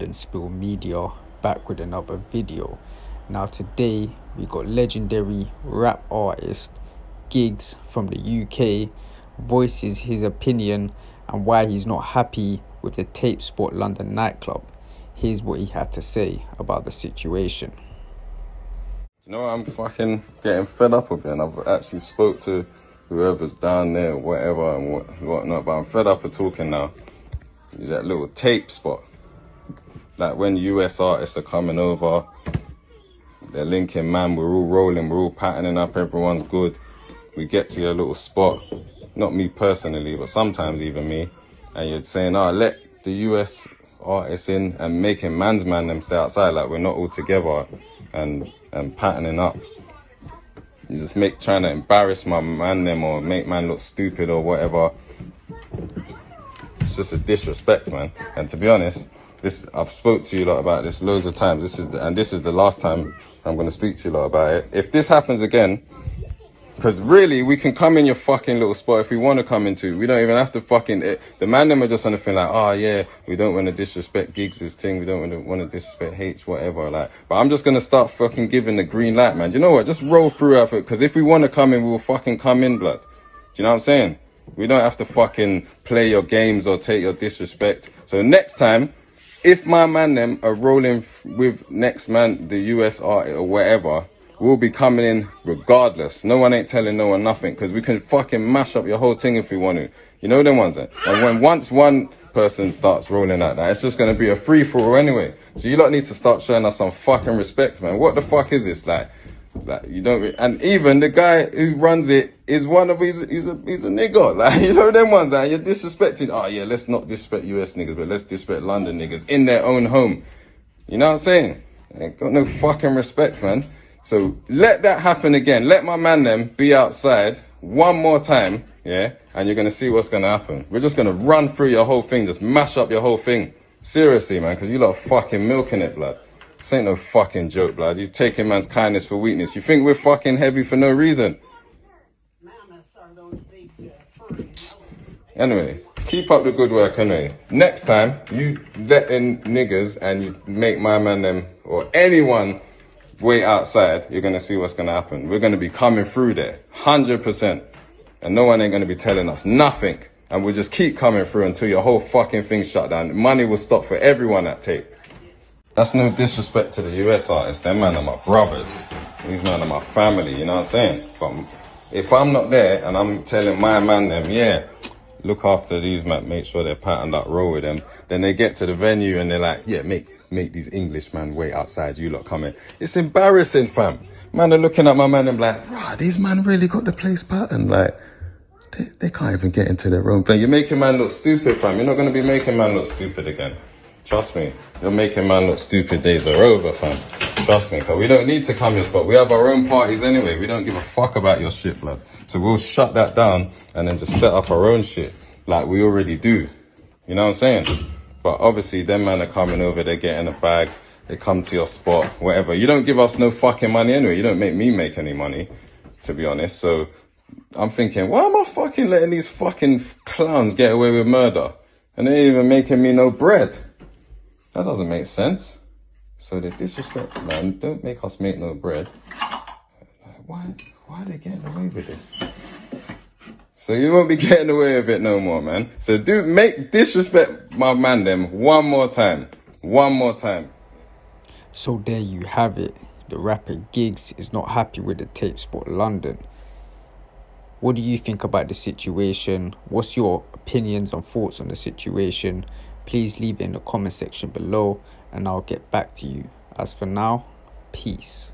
and Spill Media back with another video. Now today we got legendary rap artist Giggs from the UK voices his opinion and why he's not happy with the Tape Spot London nightclub. Here's what he had to say about the situation. You know, I'm fucking getting fed up of it, and I've actually spoke to whoever's down there, whatever and what whatnot. But I'm fed up of talking now. Is that little tape spot, like when US artists are coming over, they're linking, man. We're all rolling, we're all patterning up. Everyone's good. We get to your little spot, not me personally, but sometimes even me, and you're saying, "Oh, let the US artists in and making man's man them stay outside, like we're not all together and and patterning up." You just make trying to embarrass my man them or make man look stupid or whatever. It's just a disrespect, man. And to be honest, this I've spoke to you a lot about this loads of times. This is the, and this is the last time I'm gonna speak to you a lot about it. If this happens again, because really, we can come in your fucking little spot if we want to come into. We don't even have to fucking. It, the man them are just on the thing like, oh yeah, we don't want to disrespect Giggs this thing. We don't want to to disrespect H, whatever. Like, but I'm just gonna start fucking giving the green light, man. You know what? Just roll through it. Because if we want to come in, we'll fucking come in, blood. Do you know what I'm saying? We don't have to fucking play your games or take your disrespect. So next time, if my man them are rolling with next man, the US art or whatever, we'll be coming in regardless. No one ain't telling no one nothing because we can fucking mash up your whole thing if we want to. You know them ones. Eh? And when once one person starts rolling like that, it's just gonna be a free for all anyway. So you lot need to start showing us some fucking respect, man. What the fuck is this like? Like you don't, and even the guy who runs it is one of he's he's a he's a nigger. Like you know them ones like, you're disrespecting. Oh yeah, let's not disrespect US niggas, but let's disrespect London niggas in their own home. You know what I'm saying? Ain't got no fucking respect, man. So let that happen again. Let my man them be outside one more time, yeah? And you're gonna see what's gonna happen. We're just gonna run through your whole thing, just mash up your whole thing. Seriously, man, because you lot are fucking milking it, blood. This ain't no fucking joke, blood. You taking man's kindness for weakness. You think we're fucking heavy for no reason. Anyway, keep up the good work anyway. Next time, you let in niggers and you make my man them, or anyone, wait outside, you're gonna see what's gonna happen. We're gonna be coming through there, 100%. And no one ain't gonna be telling us nothing. And we'll just keep coming through until your whole fucking thing's shut down. Money will stop for everyone at tape. That's no disrespect to the US artists. Them man are my brothers. These men are my family, you know what I'm saying? But if I'm not there and I'm telling my man them, yeah, look after these men, make sure they're patterned up, roll with them, then they get to the venue and they're like, yeah, make make these English man wait outside, you lot come in. It's embarrassing, fam. Man are looking at my man and like, rah, these man really got the place patterned. Like, they, they can't even get into their own thing. You're making man look stupid, fam. You're not going to be making man look stupid again. Trust me, you're making man look stupid days are over, fam. Trust me, cause we don't need to come your spot. We have our own parties anyway. We don't give a fuck about your shit, blood. So we'll shut that down and then just set up our own shit like we already do. You know what I'm saying? But obviously, them man are coming over, they're getting a bag, they come to your spot, whatever. You don't give us no fucking money anyway. You don't make me make any money, to be honest. So I'm thinking, why am I fucking letting these fucking clowns get away with murder? And they ain't even making me no bread. That doesn't make sense. So the disrespect, man, don't make us make no bread. Why, why are they getting away with this? So you won't be getting away with it no more, man. So do make disrespect my man them one more time. One more time. So there you have it. The rapper Giggs is not happy with the Tape Spot London. What do you think about the situation? What's your opinions and thoughts on the situation? Please leave it in the comment section below and I'll get back to you. As for now, peace.